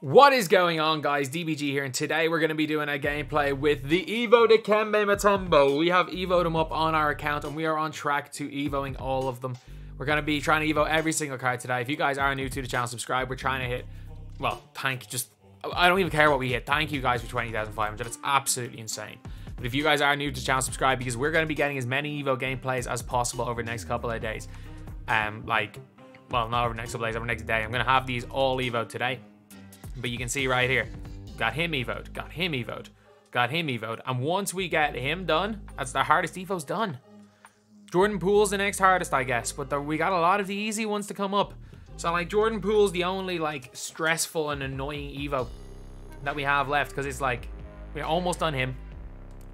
What is going on guys, DBG here, and today we're going to be doing a gameplay with the Evo Dikembe Mutombo. We have Evoed him up on our account, and we are on track to Evoing all of them. We're going to be trying to Evo every single card today. If you guys are new to the channel, subscribe. We're trying to hit, well, thank you, just, I don't even care what we hit. Thank you guys for 20,500. It's absolutely insane. But if you guys are new to the channel, subscribe because we're going to be getting as many Evo gameplays as possible over the next couple of days. Um, like, well, not over the next couple of days, over the next day. I'm going to have these all Evo today. But you can see right here, got him evoed, got him evoed, got him evoed. And once we get him done, that's the hardest evo's done. Jordan Poole's the next hardest, I guess, but the, we got a lot of the easy ones to come up. So like Jordan Poole's the only like stressful and annoying evo that we have left because it's like we're almost done him.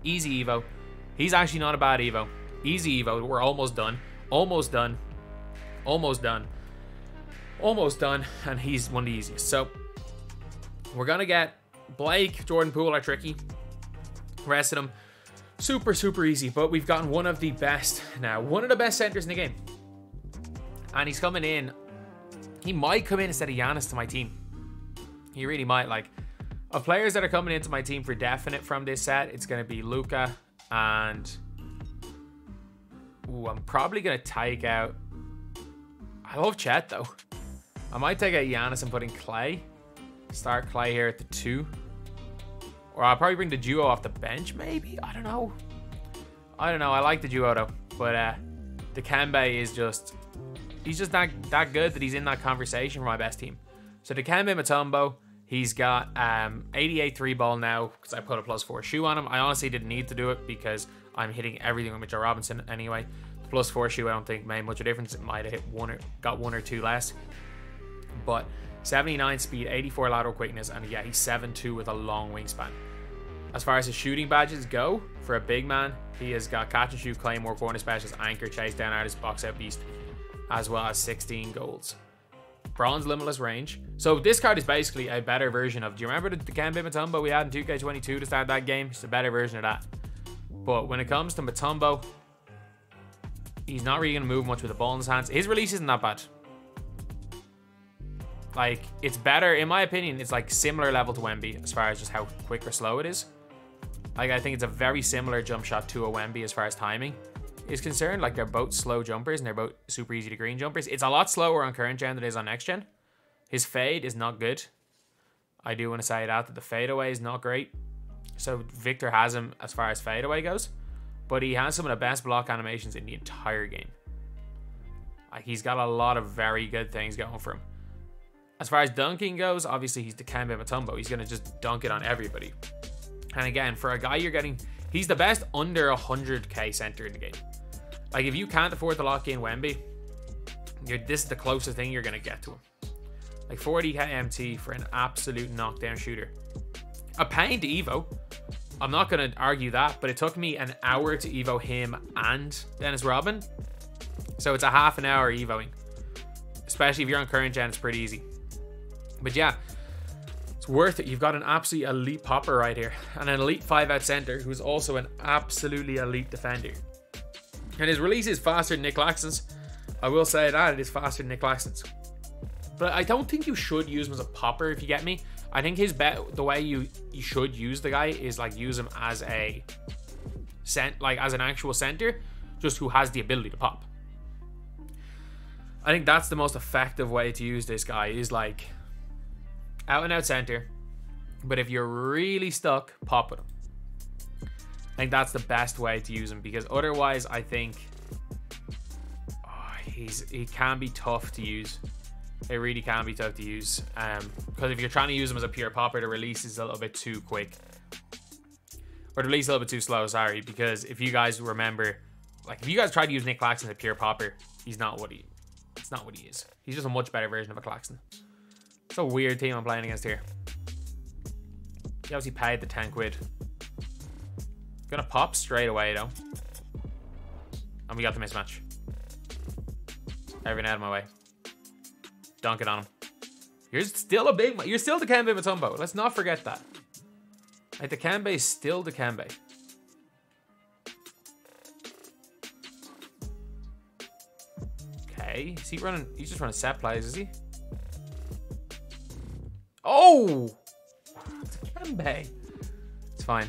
Easy evo. He's actually not a bad evo. Easy evo. We're almost done. Almost done. Almost done. Almost done. And he's one of the easiest. So we're gonna get Blake, Jordan Poole are tricky. Rest of them, super, super easy. But we've gotten one of the best now, one of the best centers in the game. And he's coming in. He might come in instead of Giannis to my team. He really might. Like, of players that are coming into my team for definite from this set, it's gonna be Luka and. Ooh, I'm probably gonna take out. I love Chet though. I might take out Giannis and put in Klay. Start Klay here at the two. Or I'll probably bring the duo off the bench, maybe? I don't know. I don't know. I like the duo though. But uh Dikembe is just he's just that that good that he's in that conversation for my best team. So the Dikembe Mutombo, he's got um 88 three ball now because I put a plus four shoe on him. I honestly didn't need to do it because I'm hitting everything with Mitchell Robinson anyway. The plus four shoe I don't think made much of a difference. It might have hit one or got one or two less. But 79 speed, 84 lateral quickness, and yeah, he's 7'2 with a long wingspan. As far as his shooting badges go, for a big man, he has got catch and shoot, claymore, corner specialist, anchor, chase down artist, box out beast, as well as 16 golds. Bronze limitless range. So this card is basically a better version of. Do you remember the Dikembe Mutombo we had in 2K22 to start that game? It's a better version of that. But when it comes to Mutombo, he's not really going to move much with the ball in his hands. His release isn't that bad. Like, it's better, in my opinion, it's like similar level to Wemby as far as just how quick or slow it is. Like, I think it's a very similar jump shot to a Wemby as far as timing is concerned. Like, they're both slow jumpers and they're both super easy to green jumpers. It's a lot slower on current gen than it is on next gen. His fade is not good. I do want to say it out that the fadeaway is not great. So, Victor has him as far as fadeaway goes. But he has some of the best block animations in the entire game. Like, he's got a lot of very good things going for him. As far as dunking goes, obviously he's the Dikembe Mutombo. He's going to just dunk it on everybody. And again, for a guy you're getting, he's the best under 100k center in the game. Like if you can't afford to lock in Wemby, you're this is the closest thing you're going to get to him. Like 40k MT for an absolute knockdown shooter. A pain to Evo. I'm not going to argue that, but it took me an hour to Evo him and Dennis Rodman. So it's a half an hour Evoing. Especially if you're on current gen, it's pretty easy. But yeah, it's worth it. You've got an absolutely elite popper right here. And an elite 5 out center who's also an absolutely elite defender. And his release is faster than Nick Claxton's. I will say that, it is faster than Nick Claxton's. But I don't think you should use him as a popper, if you get me. I think his bet, the way you you should use the guy is like use him as a cent, like as an actual center, just who has the ability to pop. I think that's the most effective way to use this guy. Is like out and out center. But if you're really stuck, pop with him. I think that's the best way to use him because otherwise, I think oh, he's he can be tough to use. It really can be tough to use. Um, because if you're trying to use him as a pure popper, the release is a little bit too quick. Or the release a little bit too slow, sorry. Because if you guys remember, like if you guys tried to use Nick Claxton as a pure popper, he's not what he it's not what he is. He's just a much better version of a Claxton. It's a weird team I'm playing against here. He obviously paid the 10 quid. Gonna pop straight away though. And we got the mismatch. Everything out of my way. Dunk it on him. You're still a big You're still the Dikembe Mutombo. Let's not forget that. Like Dikembe is still the Dikembe. Okay. Is he running? He's just running set plays, is he? Oh! Kembe. It's fine.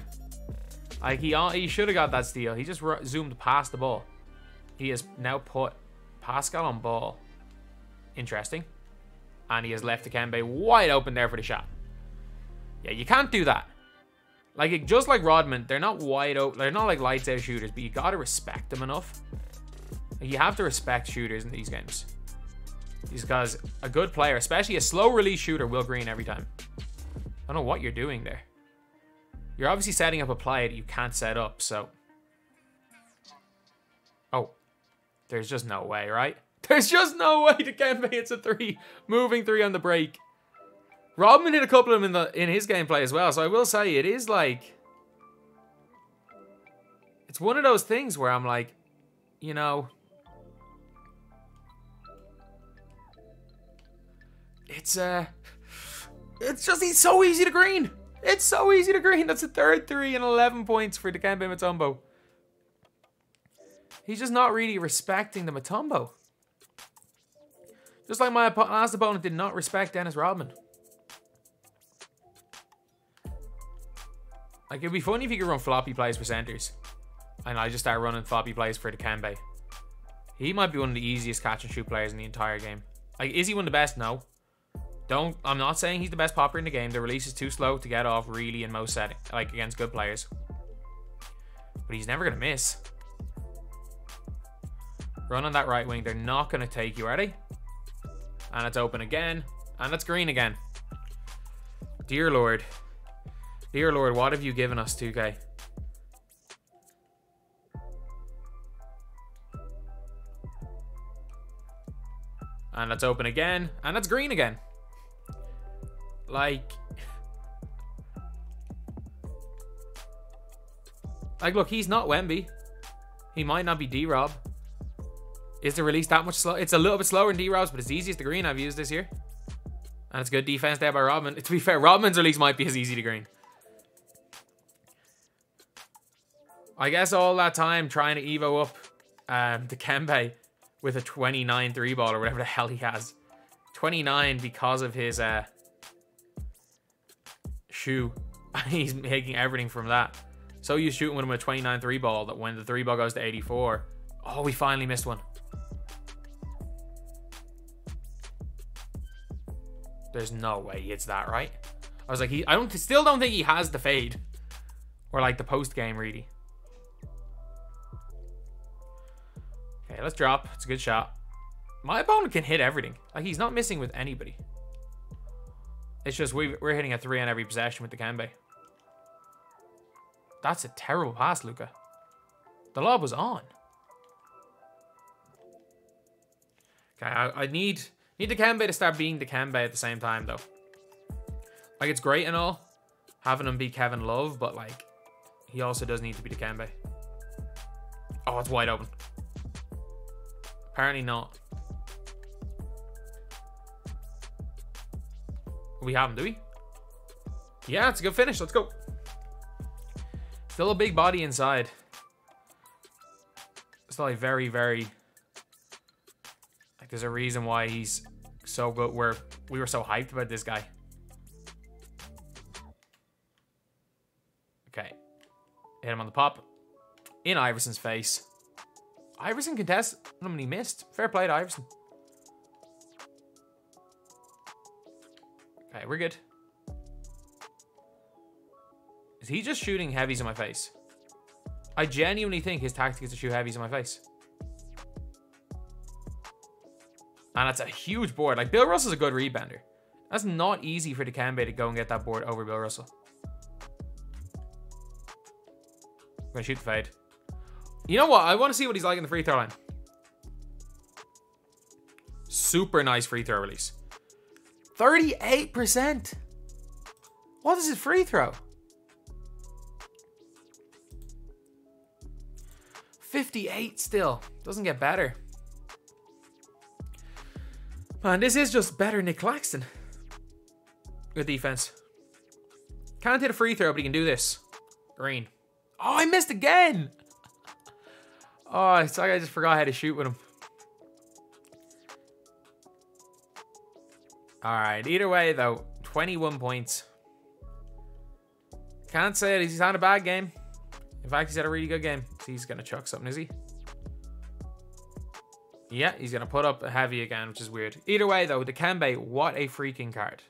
Like, he, uh, he should have got that steal. He just zoomed past the ball. He has now put Pascal on ball. Interesting. And he has left Dikembe wide open there for the shot. Yeah, you can't do that. Like, just like Rodman, they're not wide open. They're not like lights out shooters, but you got to respect them enough. You have to respect shooters in these games. Because a good player, especially a slow release shooter, will green every time. I don't know what you're doing there. You're obviously setting up a play that you can't set up, so... Oh. There's just no way, right? There's just no way Dikembe hits a three. Moving three on the break. Rodman hit a couple of them in, the, in his gameplay as well, so I will say it is like... It's one of those things where I'm like, you know... It's, uh... It's just, he's so easy to green. It's so easy to green. That's a third three and 11 points for Dikembe Mutombo. He's just not really respecting the Mutombo. Just like my last opponent did not respect Dennis Rodman. Like, it'd be funny if you could run floppy plays for centers. And I just start running floppy plays for Dikembe. He might be one of the easiest catch and shoot players in the entire game. Like, is he one of the best? No. Don't, I'm not saying he's the best popper in the game. The release is too slow to get off really in most settings, like against good players. But he's never going to miss. Run on that right wing. They're not going to take you, are? And it's open again. And it's green again. Dear Lord. Dear Lord, what have you given us, 2K? And it's open again. And it's green again. Like... Like, look, he's not Wemby. He might not be D-Rob. Is the release that much slow? It's a little bit slower in D-Rob's, but it's the easiest to green I've used this year. And it's good defense there by Rodman. To be fair, Rodman's release might be as easy to green. I guess all that time trying to Evo up um, Dikembe with a 29 three ball or whatever the hell he has. 29 because of his uh, shoe. He's making everything from that. So you shooting with him a 29 three ball that when the three ball goes to 84. Oh, we finally missed one. There's no way it's that, right? I was like, he, I don't, still don't think he has the fade. Or like the post game, really. Okay, let's drop. It's a good shot. My opponent can hit everything. Like, he's not missing with anybody. It's just we, we're hitting a three on every possession with Dikembe. That's a terrible pass, Luka. The lob was on. Okay, I, I need need Dikembe to start being Dikembe at the same time, though. Like, it's great and all, having him be Kevin Love, but, like, he also does need to be Dikembe. Oh, it's wide open. Apparently not. We have him, do we? Yeah, it's a good finish. Let's go. Still a big body inside. Still like very, very... Like there's a reason why he's so good. Where we were so hyped about this guy. Okay. Hit him on the pop. In Iverson's face. Iverson and he missed. Fair play to Iverson. We're good. Is he just shooting heavies in my face? I genuinely think his tactic is to shoot heavies in my face. And that's a huge board. Like, Bill Russell's a good rebounder. That's not easy for Dikembe to go and get that board over Bill Russell. I'm gonna shoot the fade. You know what? I want to see what he's like in the free throw line. Super nice free throw release. 38%. What is his free throw? 58 still. Doesn't get better. Man, this is just better Nick Claxton. Good defense. Can't hit a free throw, but he can do this. Green. Oh, I missed again. Oh, it's like I just forgot how to shoot with him. All right. Either way, though, 21 points. Can't say it. He's had a bad game. In fact, he's had a really good game. He's going to chuck something, is he? Yeah, he's going to put up a heavy again, which is weird. Either way, though, the Kembe, what a freaking card.